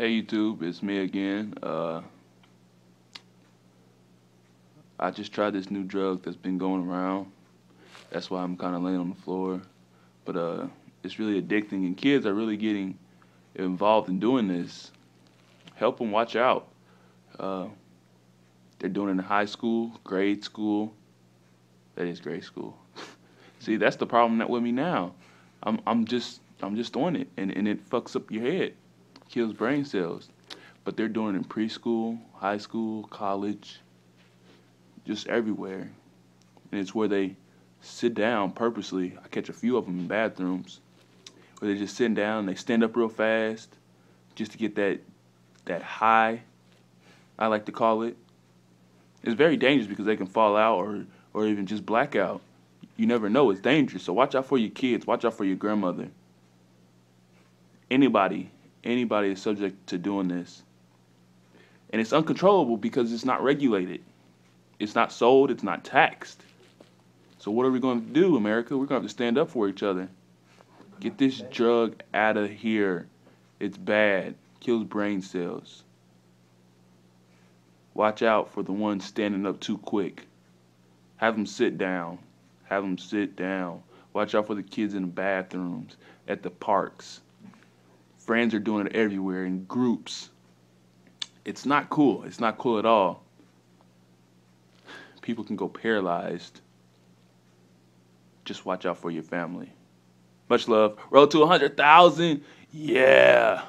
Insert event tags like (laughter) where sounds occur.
Hey YouTube, it's me again. Uh, I just tried this new drug that's been going around. That's why I'm kind of laying on the floor. But uh, it's really addicting, and kids are really getting involved in doing this. Help them watch out. Uh, they're doing it in high school, grade school. That is grade school. (laughs) See, that's the problem that with me now. I'm I'm just I'm just on it, and, and it fucks up your head, kills brain cells. But they're doing it in preschool, high school, college, just everywhere. And it's where they sit down purposely. I catch a few of them in bathrooms where they're just sitting down. And they stand up real fast just to get that that high. I like to call it. It's very dangerous because they can fall out or or even just black out. You never know. It's dangerous. So watch out for your kids. Watch out for your grandmother. Anybody, anybody is subject to doing this. And it's uncontrollable because it's not regulated. It's not sold, it's not taxed. So what are we going to do, America? We're going to have to stand up for each other. Get this drug out of here. It's bad. Kills brain cells. Watch out for the ones standing up too quick. Have them sit down. Have them sit down. Watch out for the kids in the bathrooms, at the parks. Friends are doing it everywhere in groups. It's not cool. It's not cool at all. People can go paralyzed. Just watch out for your family. Much love. Road to 100,000. Yeah.